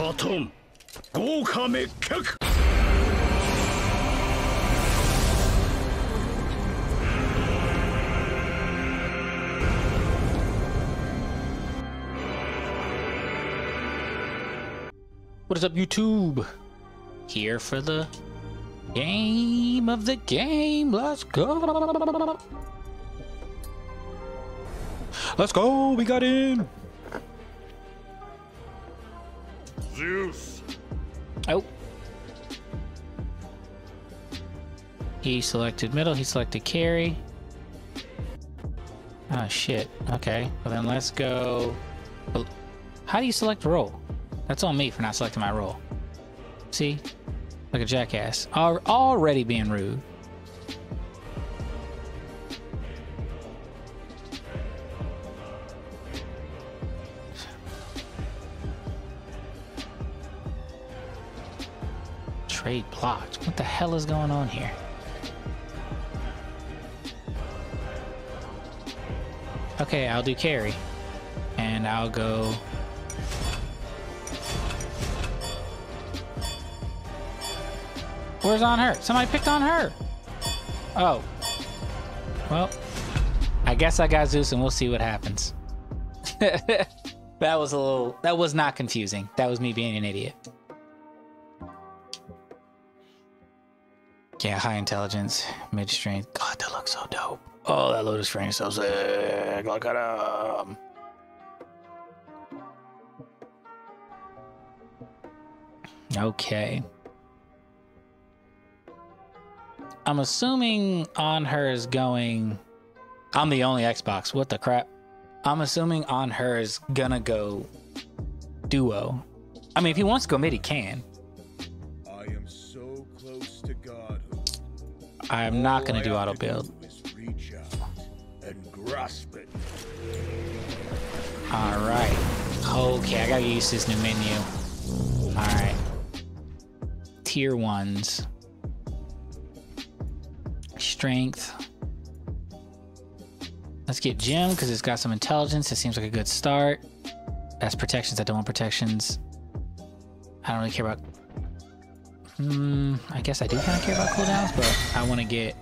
カトン豪華滅却 What is up, YouTube? Here for the game of the game. Let's go. Let's go. We got in. Zeus Oh. He selected middle. He selected carry. Oh, shit. Okay. Well, then let's go. How do you select role? That's on me for not selecting my role. See? Like a jackass. Al- Already being rude. Trade blocked. What the hell is going on here? Okay, I'll do carry. And I'll go. Where's Anhur? Somebody picked Anhur. Oh. Well, I guess I got Zeus and we'll see what happens. that was a little. That was not confusing. That was me being an idiot. Yeah, high intelligence, mid strength. God, that looks so dope. Oh, that Lotus Frame is so sick. Look at him. Okay. I'm assuming Anhur is going. I'm the only Xbox. What the crap? I'm assuming Anhur is gonna go duo. I mean, if he wants to go mid, he can. I'm not gonna do auto build. do is reach out and grasp it. All right. Okay, I gotta to this new menu. All right. Tier ones. Strength. Let's get Jim because it's got some intelligence. It seems like a good start. That's protections. I don't want protections. I don't really care about. Hmm. I guess I do kind of care about cooldowns, but I want to get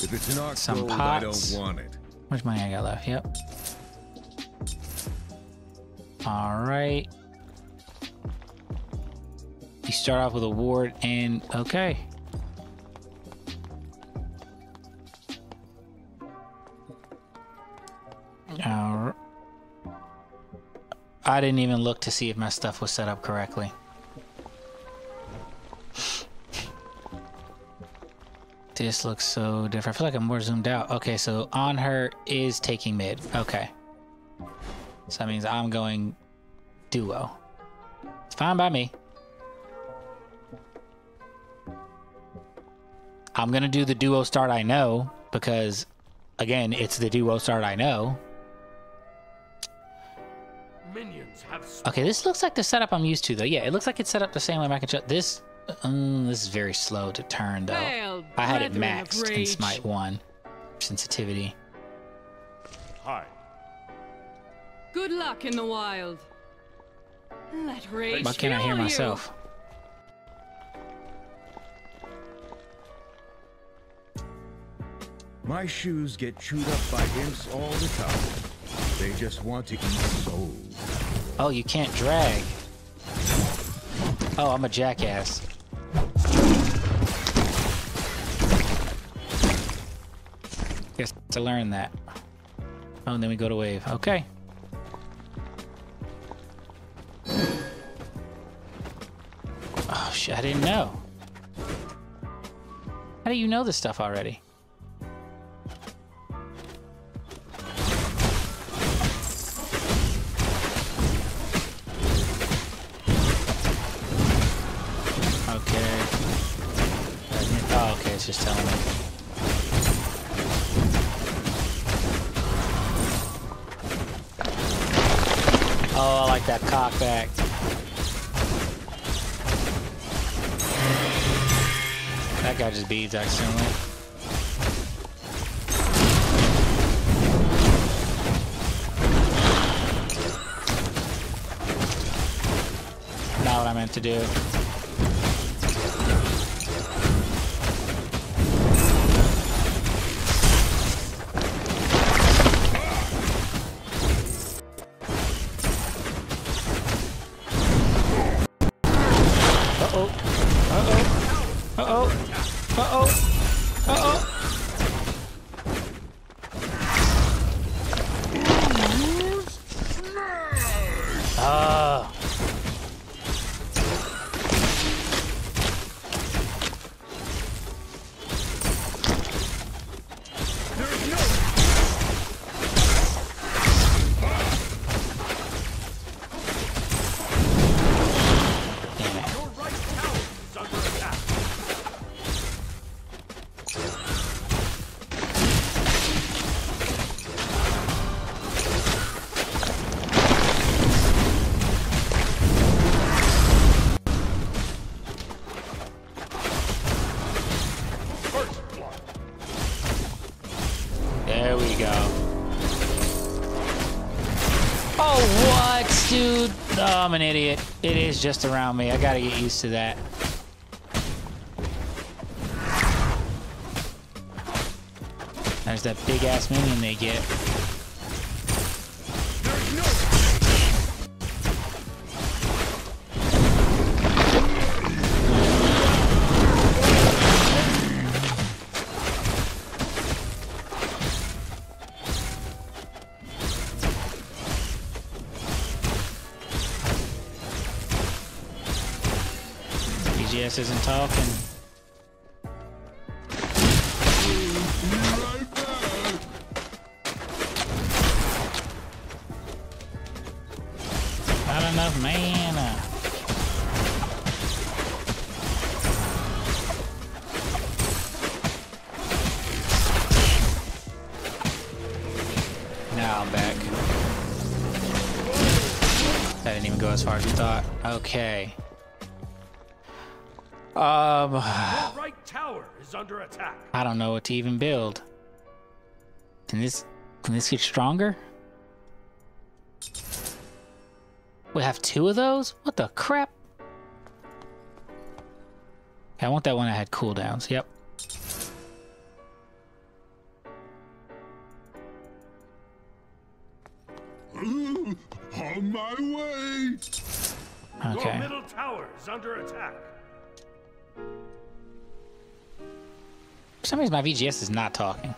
If it's not Some gold, I pots. don't want it. How much money I got left? Yep. All right. You start off with a ward and okay. I didn't even look to see if my stuff was set up correctly. This looks so different. I feel like I'm more zoomed out. Okay, so Anhur is taking mid. Okay. So that means I'm going duo. It's fine by me. I'm gonna do the duo start I know because again, it's the duo start I know. Okay, this looks like the setup I'm used to though. Yeah, it looks like it's set up the same way I can shut this. Um, this is very slow to turn though. Hail, I had it maxed in. Smite 1. Sensitivity. Hi Good luck in the wild. Let rage Why can't I hear you. myself? My shoes get chewed up by imps all the time. They just want to eat souls. Oh, you can't drag. Oh, I'm a jackass. Guess to learn that. Oh, and then we go to wave. Okay. Oh shit, I didn't know. How do you know this stuff already? Oh, I like that cockback. That guy just beads accidentally. Not what I meant to do. I'm an idiot. It is just around me. I gotta get used to that. There's that big ass minion they get. Isn't talking. To even build. Can this can this get stronger? We have two of those? What the crap? Okay, I want that one that had cooldowns. Yep. On my way! Your Okay. middle tower is under attack. For some reason, my VGS is not talking.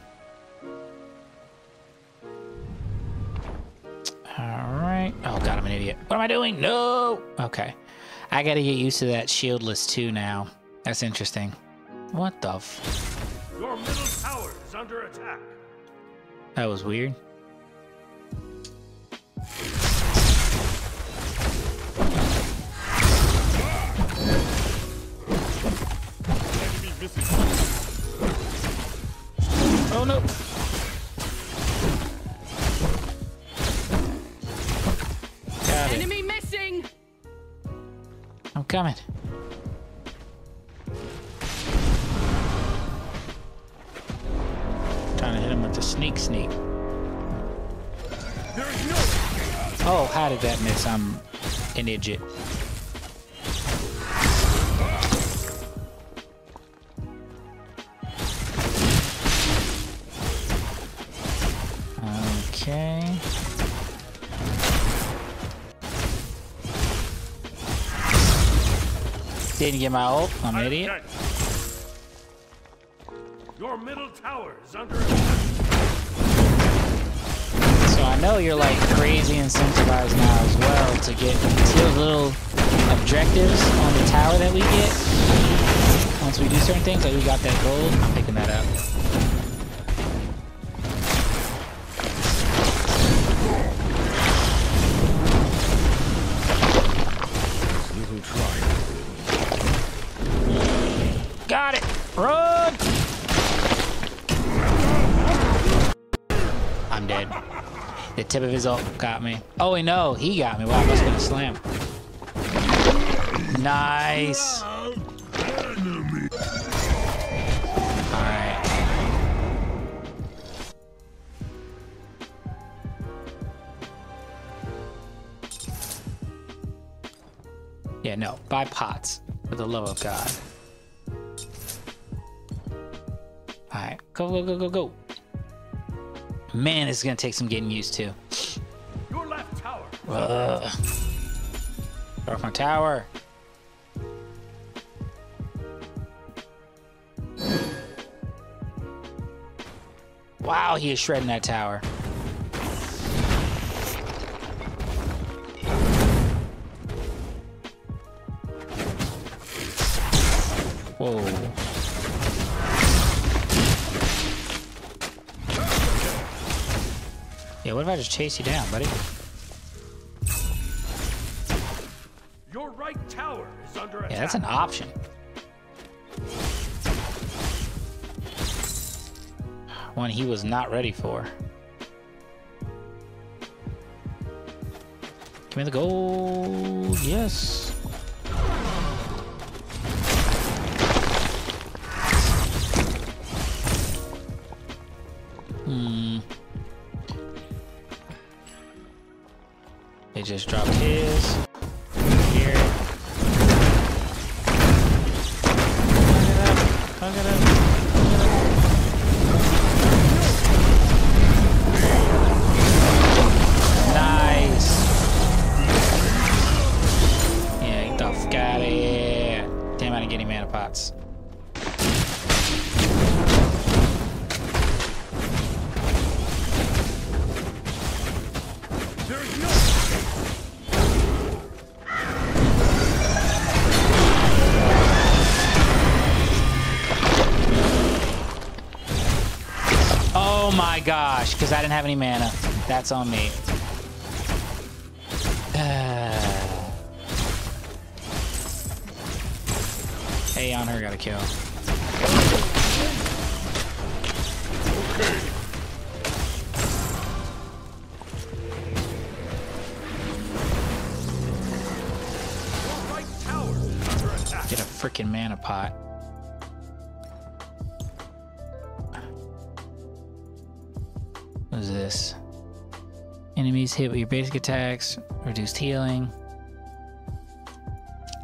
Alright. Oh, God, I'm an idiot. What am I doing? No! Okay. I gotta get used to that shieldless too now. That's interesting. What the f... Your middle tower is under attack. That was weird. Coming. Trying to hit him with the sneak sneak. Oh, how did that miss? I'm an idiot. Didn't get my ult. I'm an idiot. Your middle tower is under attack. So I know you're like crazy incentivized now as well to get those little objectives on the tower that we get. Once we do certain things, like we got that gold, I'm picking that up. The tip of his ult got me. Oh wait, no, he got me. Wow, I have been a slam. Nice. Yeah, no. Buy pots. For the love of God. Alright. Go, go, go, go, go. Man, this is gonna take some getting used to. Your left tower. Ugh. Off my tower. Wow, he is shredding that tower. Whoa. Yeah, what if I just chase you down, buddy? Your right tower is under attack. Yeah, that's an option. One he was not ready for. Give me the gold. Yes. Just dropped his. Because I didn't have any mana. That's on me. hey, Anhur got a kill. Hit with your basic attacks, reduced healing.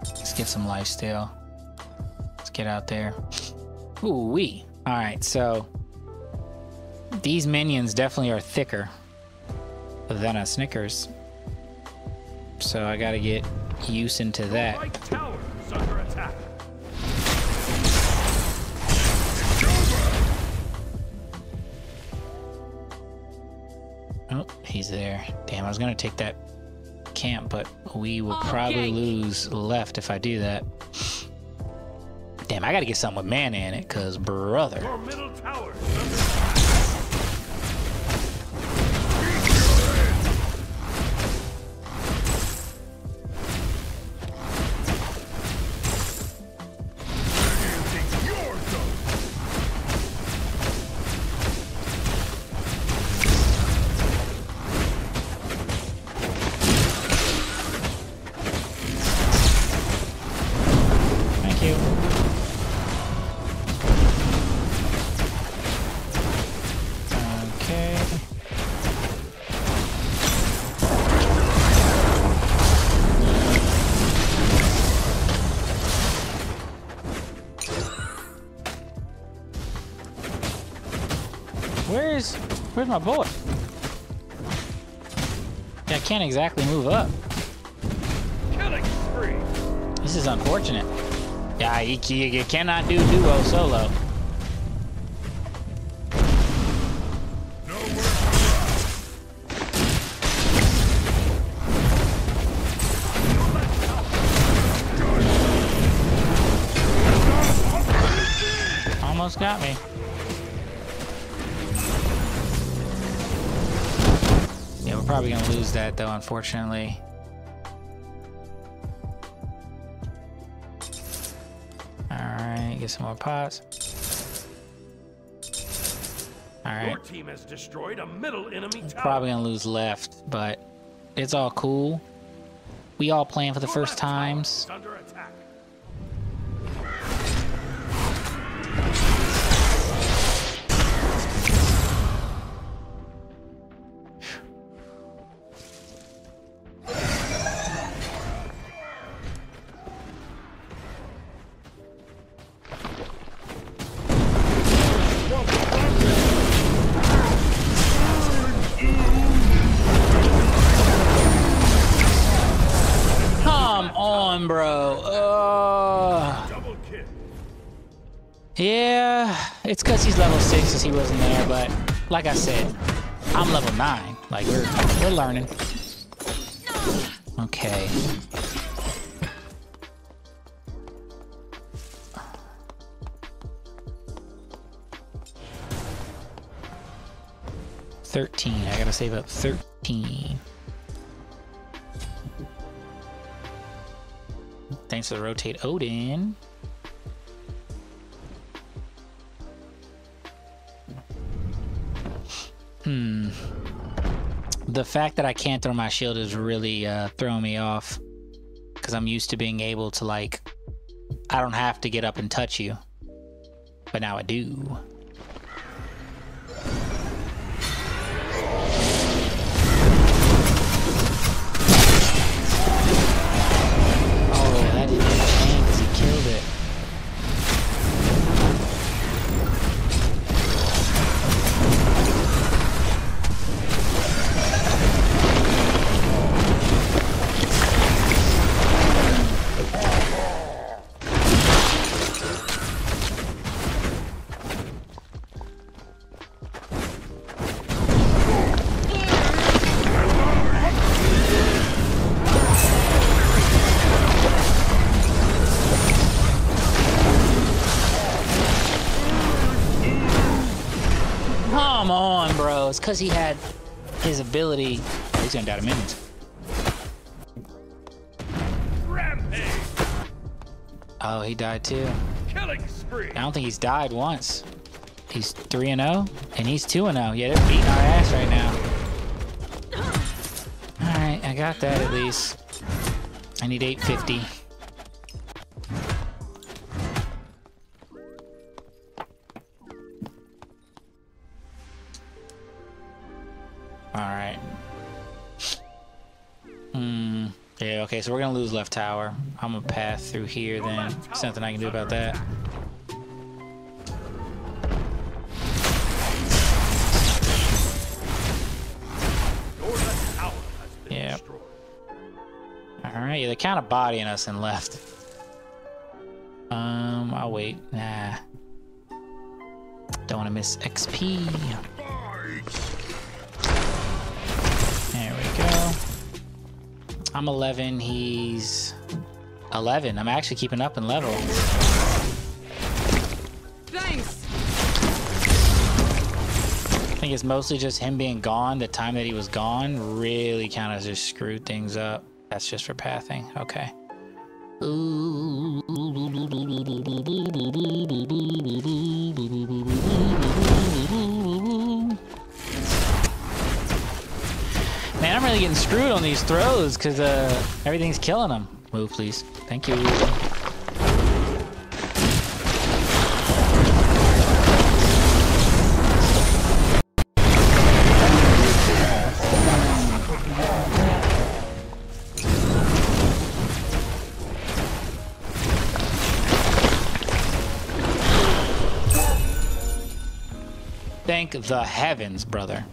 Let's get some life steal. Let's get out there. Ooh wee. Alright, so these minions definitely are thicker than a Snickers. So I gotta get used into that. He's there. Damn, I was gonna take that camp, but we will oh, probably Okay. lose left if I do that. Damn, I gotta get something with mana in it, cause brother. Where's my boy? Yeah, I can't exactly move up. Killing spree. This is unfortunate. Yeah, you, you cannot do duo solo. Almost got me. Probably gonna lose that though, unfortunately. Alright, get some more pots. Alright. Your team has destroyed a middle enemy tower. Probably gonna lose left, but it's all cool. We all playing for the first times. under attack. It's because he's level six, as he wasn't there. But like I said, I'm level nine. Like we're we're learning. Okay. Thirteen. I gotta save up thirteen. Thanks for the rotate Odin. Hmm. The fact that I can't throw my shield is really uh, throwing me off. Because I'm used to being able to, like, I don't have to get up and touch you. But now I do. Because he had his ability. Oh, he's gonna die a minute. Rampage. Oh, he died too. Killing spree. I don't think he's died once. He's 3 and 0, and he's 2 and 0. Yeah, they're beating our ass right now. Alright, I got that at least. I need 850. Alright. Hmm. Yeah, okay, so we're gonna lose left tower. I'm gonna path through here then. There's nothing I can do about that. Yep. Alright, yeah, they're kind of bodying us and left. Um, I'll wait. Nah. Don't want to miss XP. I'm 11, he's 11. I'm actually keeping up in level. Thanks. I think it's mostly just him being gone. The time that he was gone really kind of just screwed things up. That's just for pathing. Okay. Screwed on these throws because uh, everything's killing them. Move, please. Thank you. Thank the heavens, brother.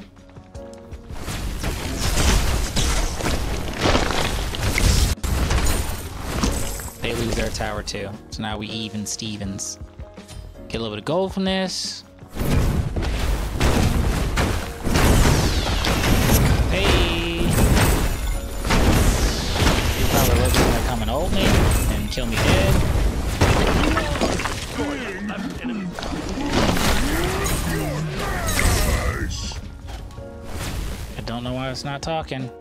Lose their tower too. So now we even Stevens. Get a little bit of gold from this. Hey! You probably was gonna come and ult me and kill me dead. I don't know why it's not talking.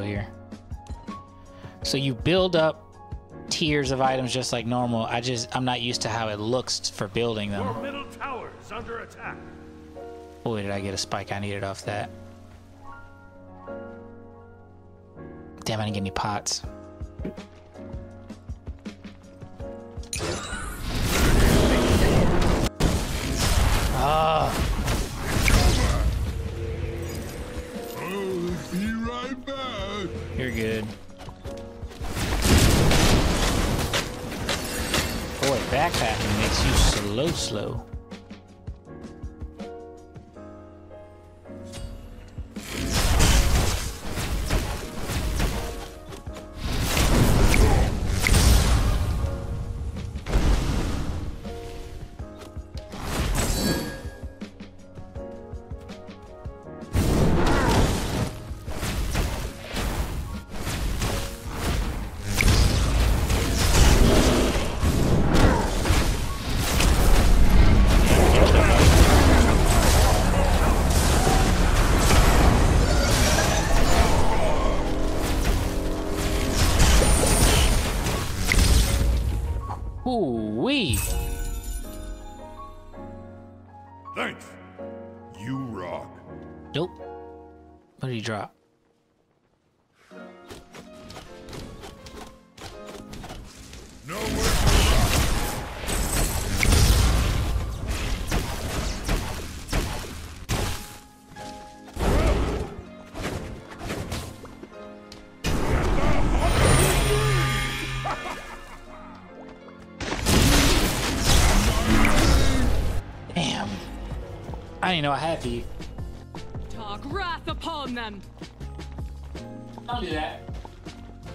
here. So you build up tiers of items just like normal. I just, I'm not used to how it looks for building them. Your middle tower is under attack. Boy, did I get a spike I needed off that. Damn, I didn't get any pots. Ah. You're good. Boy, backpacking makes you slow, slow. I didn't know I had the. Talk wrath upon them. Don't do that.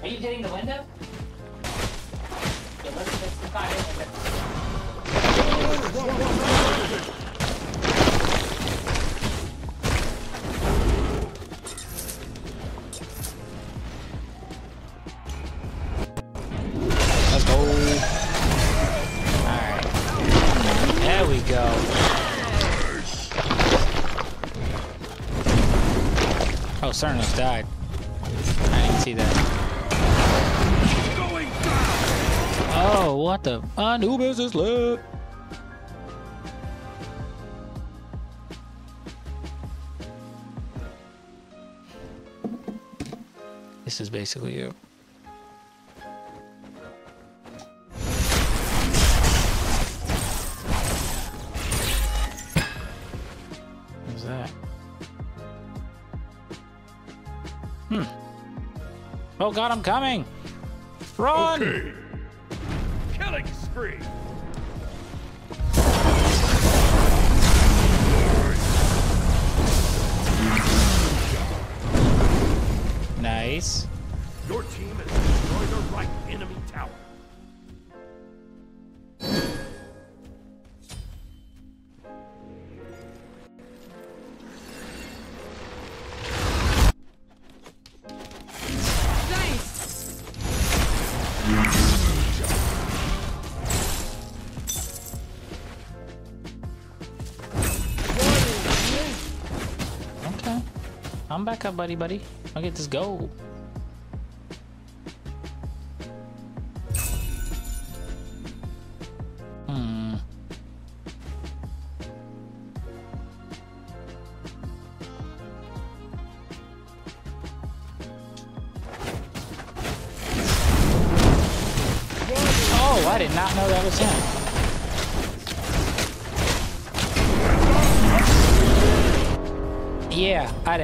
Are you hitting the window? Yeah, let's, let's define it. Cernos died. I didn't see that. Oh, what the? Anubis is lit. This is basically it. Oh god, I'm coming! Run! Okay. Killing spree. Nice. Back up, buddy, buddy. I'll get this gold.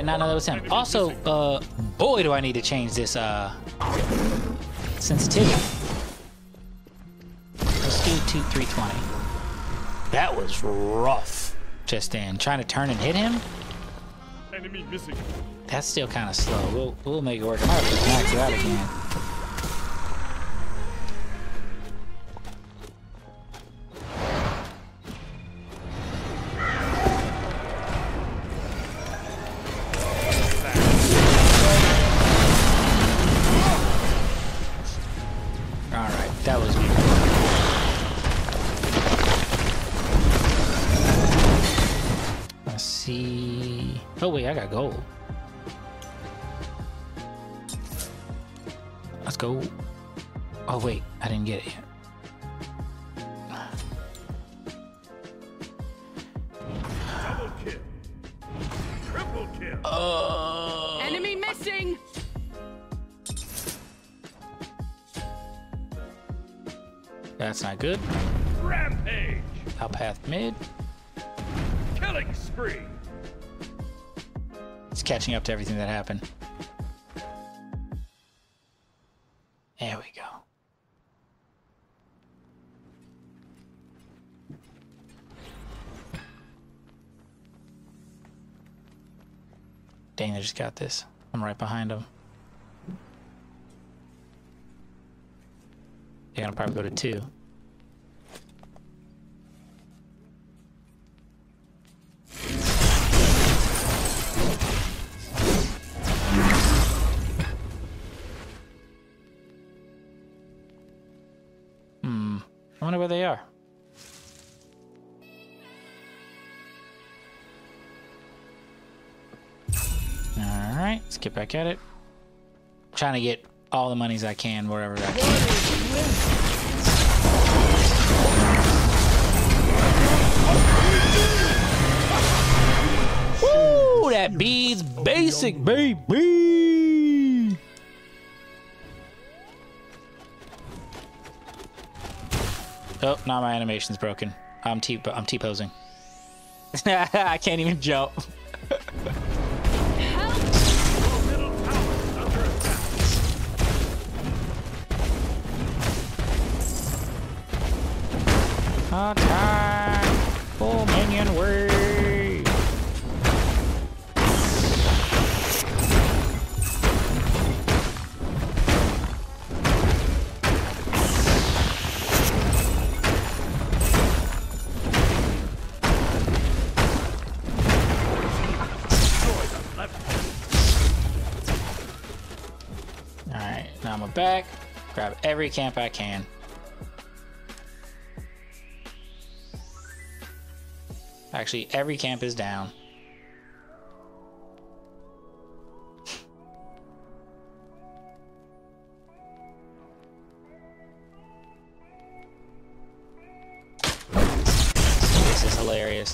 Yeah, I did not know that was him. Also, uh, boy, do I need to change this, uh, sensitivity. Let's do two, 320. That was rough. Just in trying to turn and hit him. Enemy missing. That's still kind of slow. We'll we'll make it work. I might have to max it out again. That's not good. Rampage. Top half mid. Killing spree. It's catching up to everything that happened. There we go. Dang, they just got this. I'm right behind them. They're gonna probably go to two. Hmm. I wonder where they are. Alright, let's get back at it. trying to get all the monies I can wherever I can. Woo! That beats basic, baby! Oh, now my animation's broken. I'm T I'm T posing. I can't even jump. Attack! Full minion wave! Alright, now I'm back. Grab every camp I can. Actually, every camp is down. This is hilarious.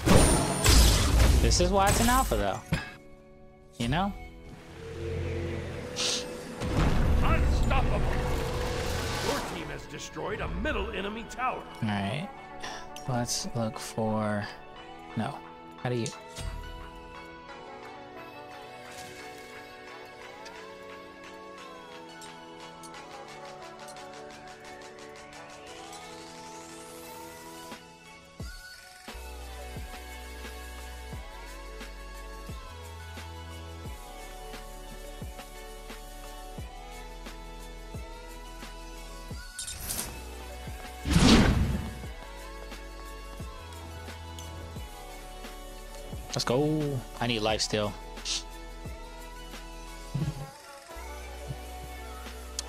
This is why it's an alpha, though. You know? Unstoppable! Your team has destroyed a middle enemy tower. Alright. Let's look for. No. How do you. Go. I need life steal.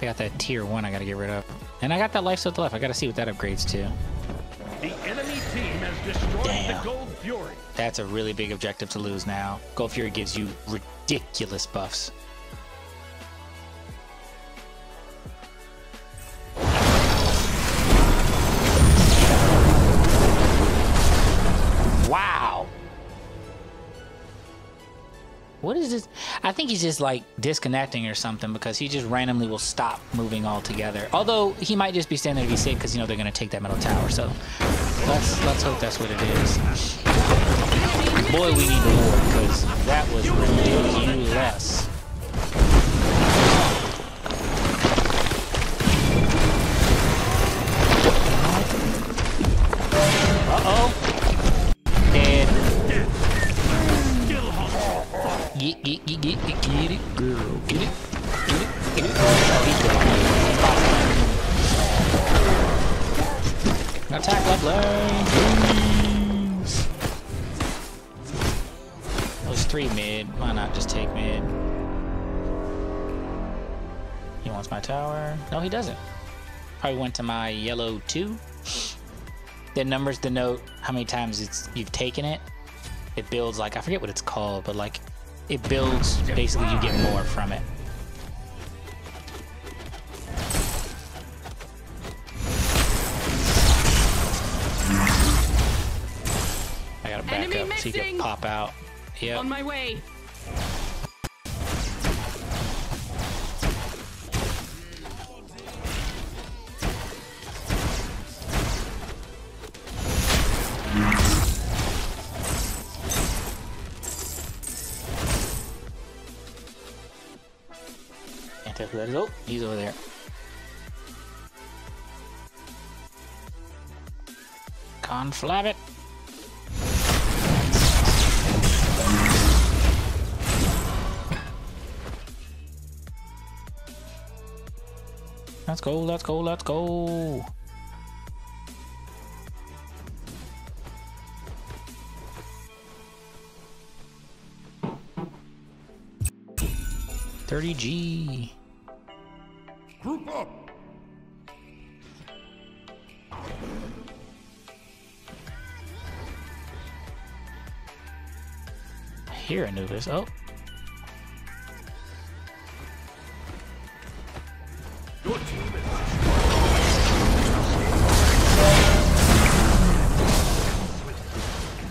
I got that tier one I gotta get rid of. And I got that life steal left. I gotta see what that upgrades to. The enemy team has destroyed Damn. the Gold Fury. That's a really big objective to lose now. Gold Fury gives you ridiculous buffs. I think he's just like disconnecting or something because he just randomly will stop moving altogether. Although he might just be standing there to be safe because you know they're gonna take that metal tower. So let's let's hope that's what it is. Boy, we need the war because that was ridiculous. Doesn't. Probably went to my yellow two. The numbers denote how many times it's you've taken it. It builds like I forget what it's called, but like it builds basically you get more from it. I gotta back Enemy up so you can pop out. Yep. On my way. He's over there. Conflab it. Let's go, let's go, let's go. Thirty G. Group up! Here, Anubis. Oh, Your team is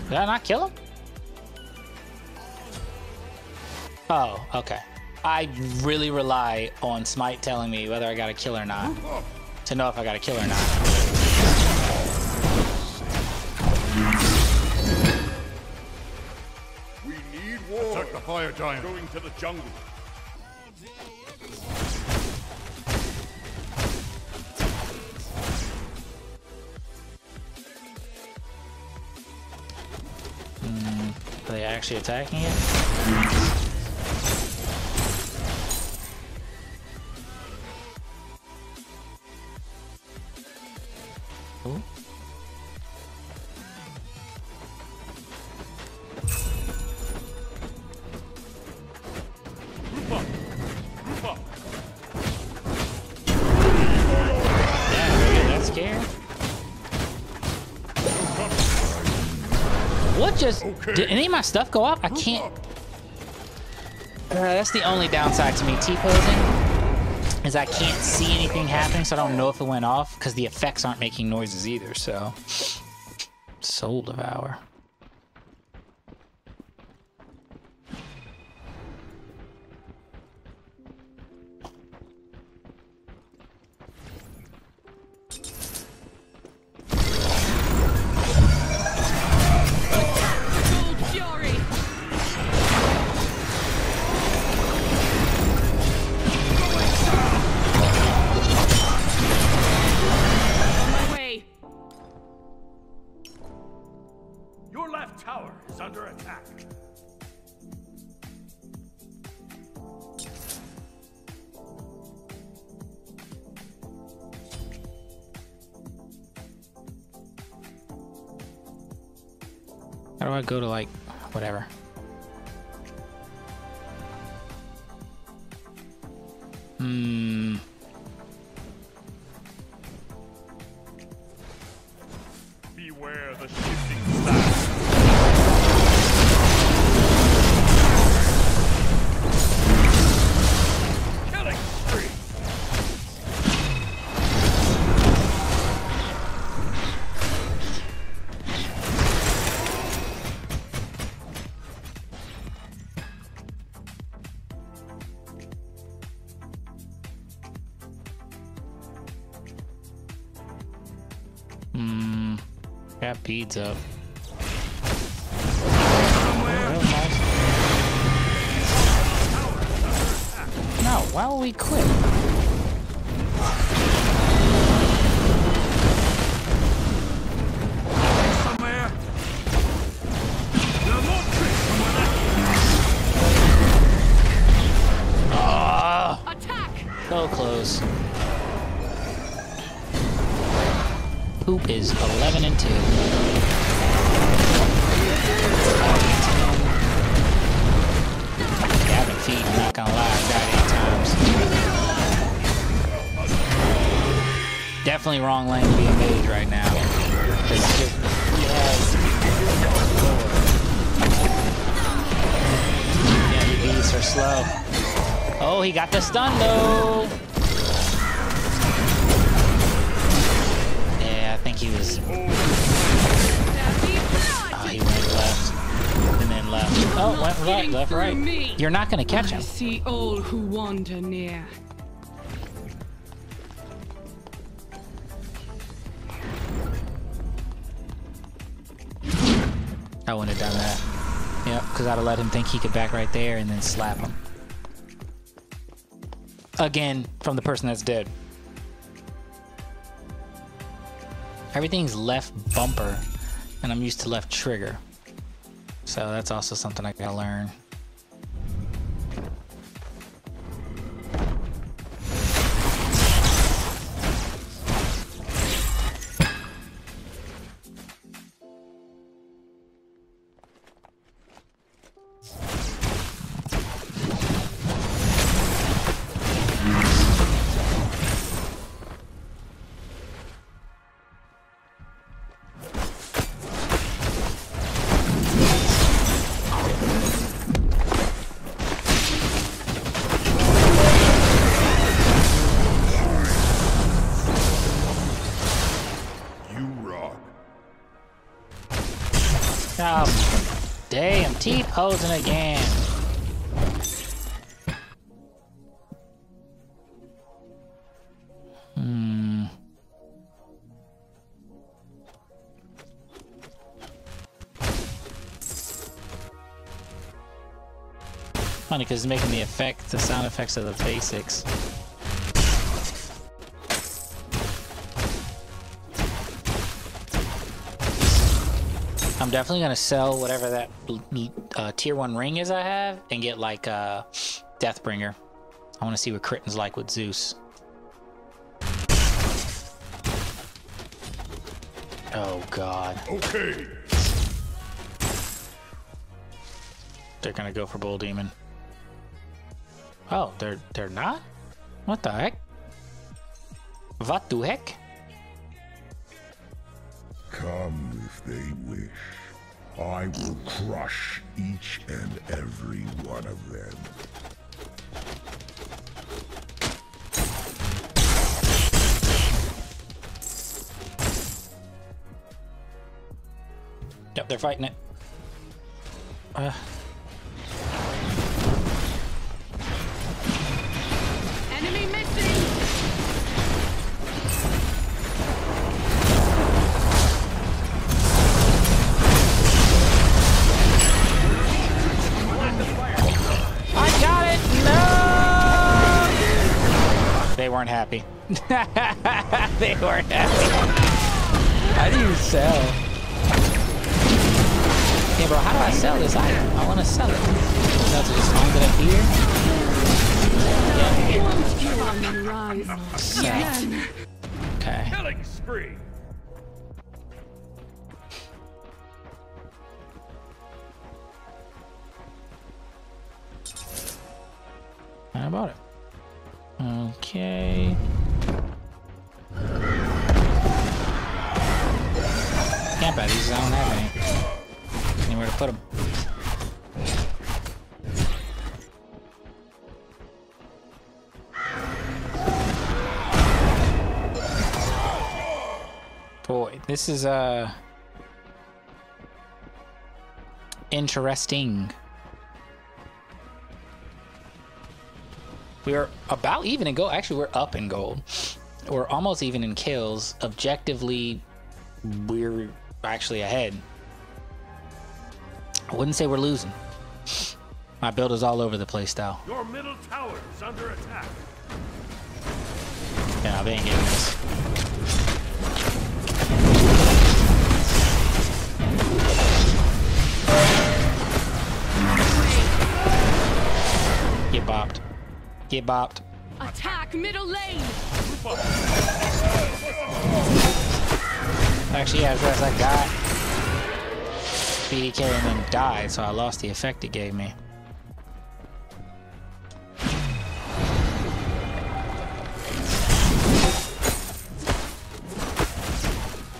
did I not kill him? Oh, okay. I really rely on Smite telling me whether I got a kill or not to know if I got a kill or not. We need war! Attack the fire giant! Going to the jungle! Hmm, are they actually attacking it? Okay. did any of my stuff go up? I can't. Uh, that's the only downside to me T-posing. Is I can't see anything happening, so I don't know if it went off because the effects aren't making noises either. So, Soul Devour. How do I go to like whatever? Hmm. Up. Definitely wrong lane to be mage right now. Yeah, the beasts are slow. Oh, he got the stun though. Yeah, I think he was. Oh, he went left and then left. Oh, went right, left, right. You're not gonna catch him. I see all who wander near. I wouldn't have done that. Yep, because I'd have let him think he could back right there and then slap him. again from the person that's dead. Everything's left bumper, and I'm used to left trigger. So that's also something I gotta learn. Damn, T-posing again. Hmm. Funny, because it's making the effect, the sound effects of the basics. I'm definitely gonna sell whatever that uh, tier one ring is I have and get like uh, Deathbringer. I want to see what Critten's like with Zeus. Oh God, Okay. they're gonna go for Bull Demon. Oh, they're they're not. What the heck? What the heck? Come if they wish. I will crush each and every one of them. Yep, they're fighting it. Uh, They weren't happy. they weren't happy. How do you sell? Yeah, bro, how do I sell this item? I want to sell it. You have to just find it up here. Yeah, Won't you on the rise? sell. Okay. Killing spree. How about it? Okay. Can't buy these. I don't have any. Anywhere to put them. Boy, this is uh interesting. We're about even in gold. Actually, we're up in gold. We're almost even in kills. Objectively, we're actually ahead. I wouldn't say we're losing. My build is all over the place, though. Your middle tower is under attack. Yeah, they ain't getting this. Get bopped. Get bopped. Attack middle lane! Actually, yeah, because I got BDK and then died, so I lost the effect it gave me.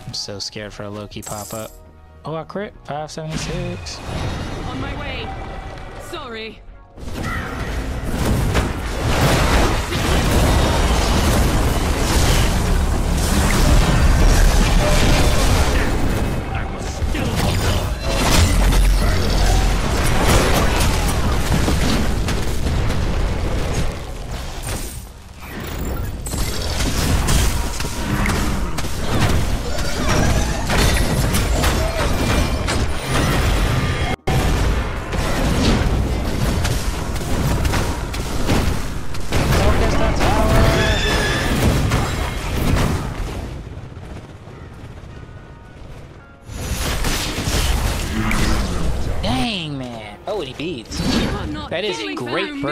I'm so scared for a Loki pop up. Oh, I crit 576. On my way! Sorry.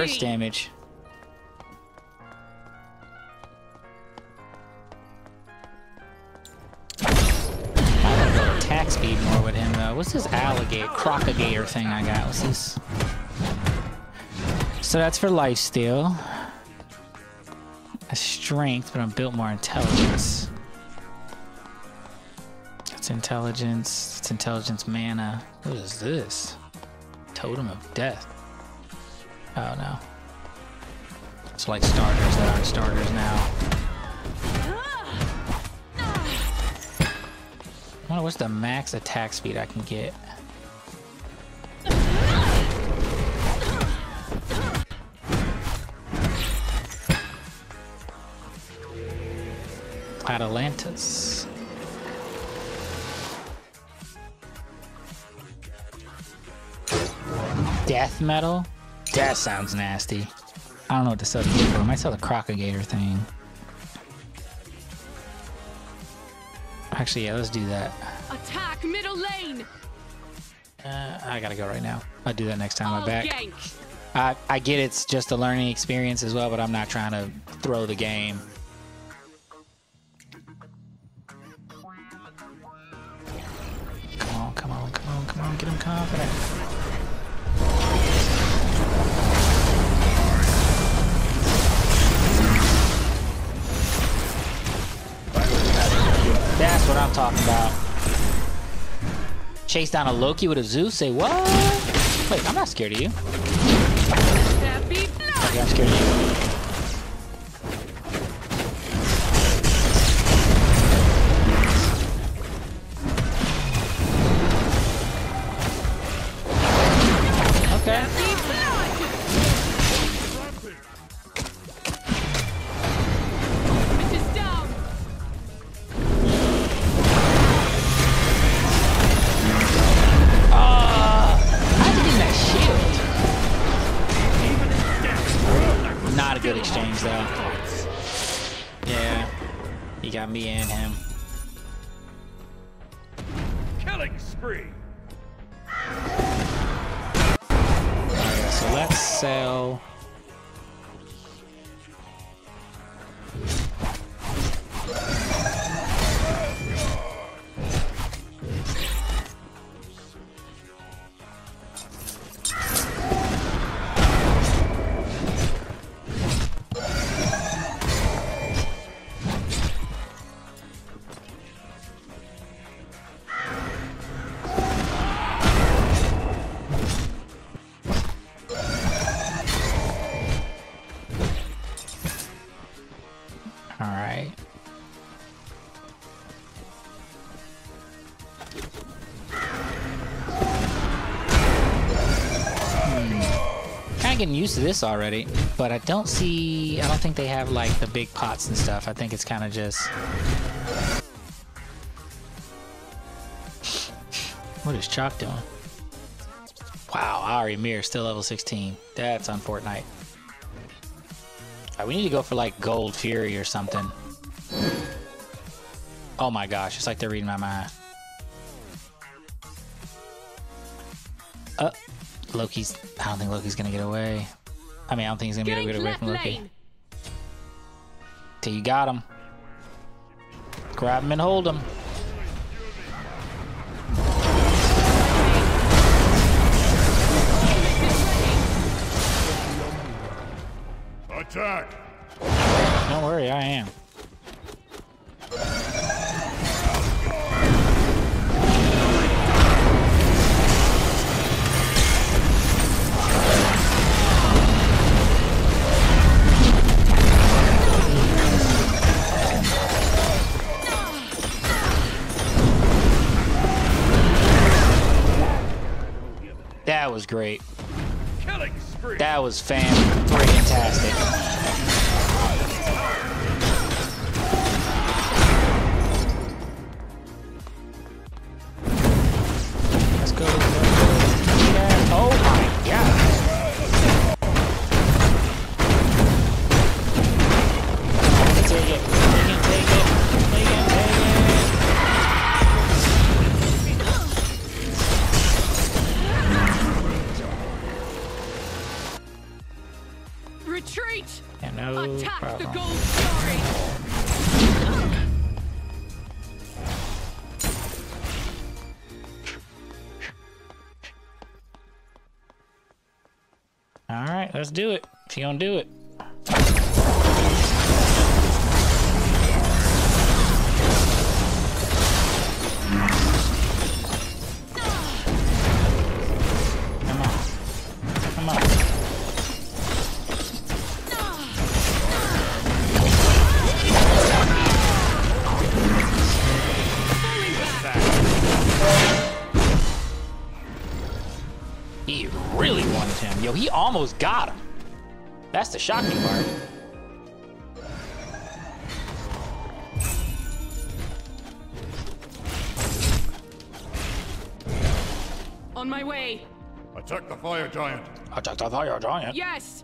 Great through burst me. damage. I want to go attack speed more with him though. What's this alligator, crocagator thing I got? What's this? So that's for lifesteal. A strength, but I'm built more intelligence. That's intelligence. It's intelligence mana. What is this? Totem of death. Oh no. It's like starters that aren't starters now. I wonder what's the max attack speed I can get. Atalanta's. Death metal? That sounds nasty. I don't know what to sell for. I might sell the crocagator thing. Actually, yeah, let's do that. Attack middle lane. Uh, I gotta go right now. I'll do that next time I'm back. gank. I, I get it's just a learning experience as well, but I'm not trying to throw the game. Come on, come on, come on, come on, get him confident. That's what I'm talking about. Chase down a Loki with a Zeus? Say what? Wait, I'm not scared of you. That be blood. Okay, I'm scared of you. Me and him. Of getting used to this already, but I don't see. I don't think they have like the big pots and stuff. I think it's kind of just. What is Chaac doing? Wow, Ari Mir still level 16. That's on Fortnite. Alright, we need to go for like Gold Fury or something. Oh my gosh, it's like they're reading my mind. Uh, Loki's. I don't think Loki's gonna get away. I mean, I don't think he's gonna be able to get away from Loki. lane. Till you got him. Grab him and hold him. Attack! Don't worry, I am. Great. That was fan All right, let's do it. If you gonna do it. Got him. That's the shocking part. On my way. Attack the fire giant. Attack the fire giant. Yes.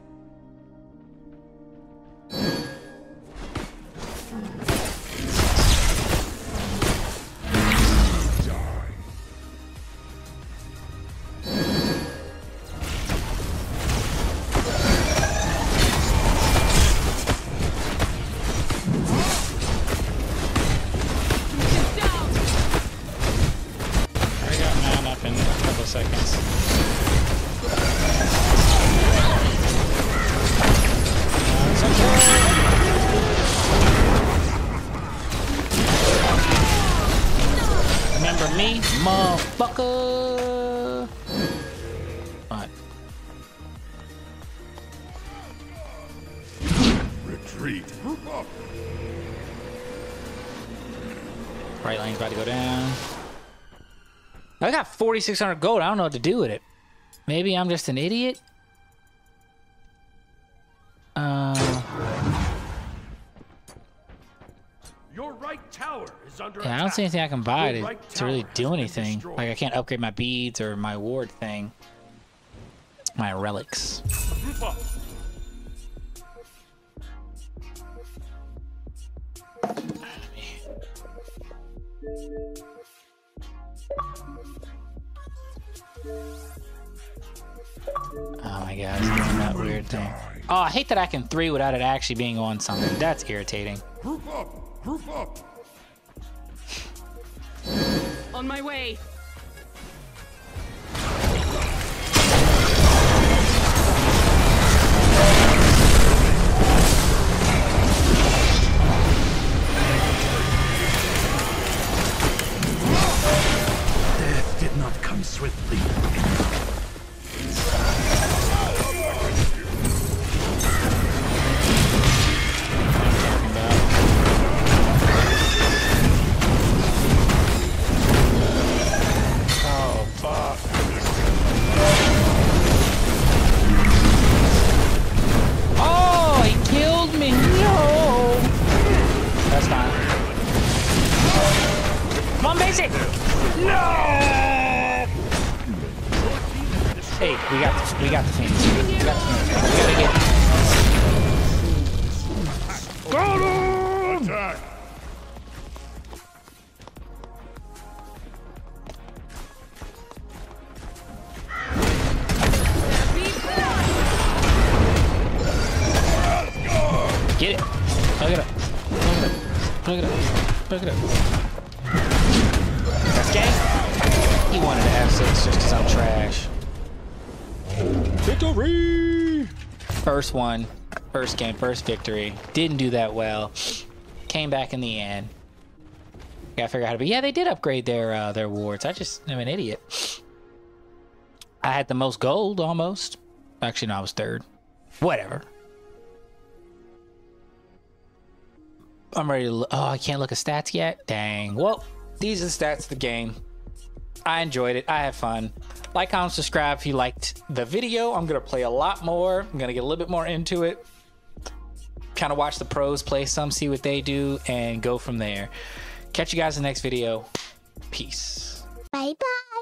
Retreat. Group up. Right lane's about to go down. I got 4,600 gold. I don't know what to do with it. Maybe I'm just an idiot. Uh, Your right tower is under yeah, I don't see anything I can buy to, right to really do anything. Like I can't upgrade my beads or my ward thing. My relics. Group up. Oh my god, it's doing that weird thing. Oh, I hate that I can three without it actually being on something. That's irritating. Group up. Group up. On my way. Oh, fine. Come on, basic. No. Hey, we got we got the phoenix. We got the. We gotta get. Attack. First one. First game. First victory. Didn't do that well. Came back in the end. Gotta figure out how to be. Yeah, they did upgrade their uh, their wards. I just am an idiot. I had the most gold almost. Actually, no, I was third. Whatever. I'm ready to. Oh, I can't look at stats yet. Dang. Well, these are the stats of the game. I enjoyed it. I had fun. Like, comment, subscribe if you liked the video. I'm gonna play a lot more. I'm gonna get a little bit more into it. Kind of watch the pros play some, see what they do, and go from there. Catch you guys in the next video. Peace. Bye bye.